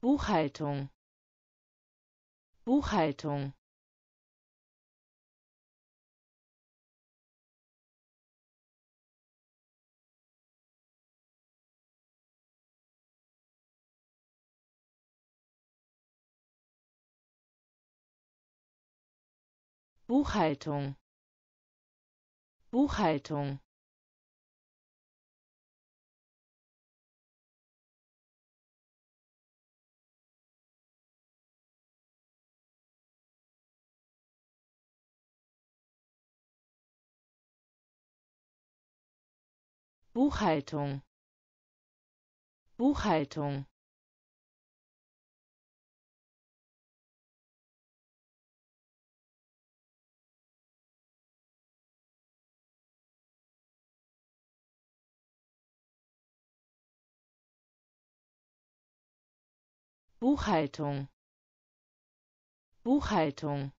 Buchhaltung. Buchhaltung. Buchhaltung. Buchhaltung Buchhaltung. Buchhaltung. Buchhaltung. Buchhaltung